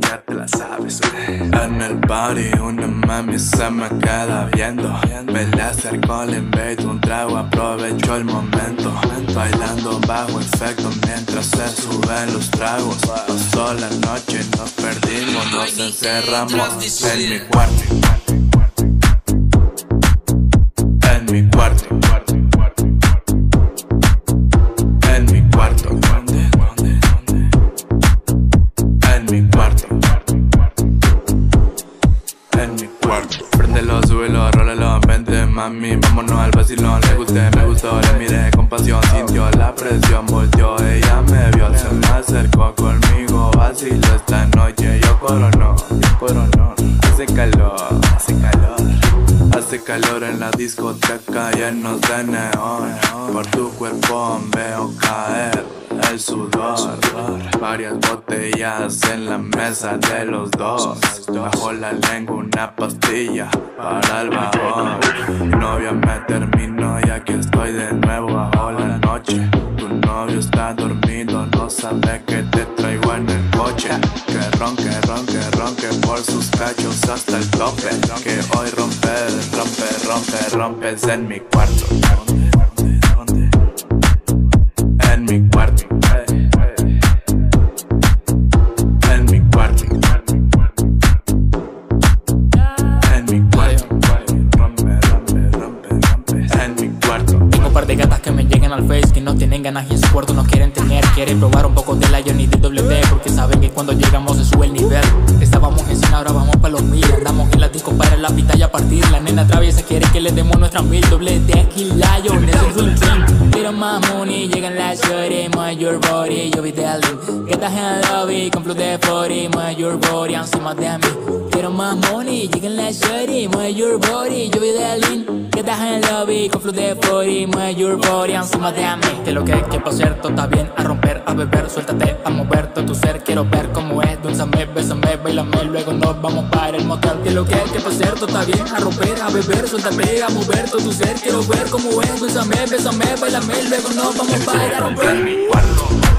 Ya te la sabes. Eh. En el party una mami se me queda viendo. Me la acercó, le invito un trago, aprovecho el momento. Bailando bajo efecto mientras se suben los tragos. Pasó la noche, nos perdimos, nos encerramos en mi cuarto. Súbelo, vente, mami, vámonos al vacilón. Le gusté, me gustó, le miré con pasión, sintió la presión, volteó, ella me vio, se me acercó conmigo, vaciló esta noche, yo corono, yo corono, hace calor, hace calor. Hace calor en la discoteca llenos de neón Por tu cuerpo veo caer el sudor. Varias botellas en la mesa de los dos. Bajo la lengua una pastilla para el Mi novia me terminó y aquí estoy de nuevo bajo la noche. Tu novio está dormido, no sabe que te traigo en el coche. Que ronque, ronque, ronque por sus cachos hasta el tope. Que hoy rompe, rompe, rompe, rompes en mi cuarto al face Que no tienen ganas y en su cuarto no quieren tener Quieren probar un poco de la Johnny de WD Porque saben que cuando llegamos se sube el nivel. Estábamos en cine, ahora vamos para los mil Andamos en la disco para la pista y a partir La nena traviesa quiere que le demos nuestra mil Doble aquí Lion, es un team. Quiero más money, llegan las shorty Mueve your body, yo vi darling Gatas en el lobby, con flow de 40 Mueve your body encima de mí. Quiero más money, llegan las shorty Mueve your body, yo vi darling Gatas en el lobby, con flow de 40 Mueve your body encima de mí. Que lo que, que por cierto está bien A romper, a beber, suéltate, a mover todo tu ser Quiero ver cómo es, dulzame, bésame, bailame Luego nos vamos para el motel. Que lo que, que por cierto está bien A romper, a beber, suéltate, a mover todo tu ser Quiero ver cómo es, dulzame, bésame, bailame Luego nos vamos para En mi cuarto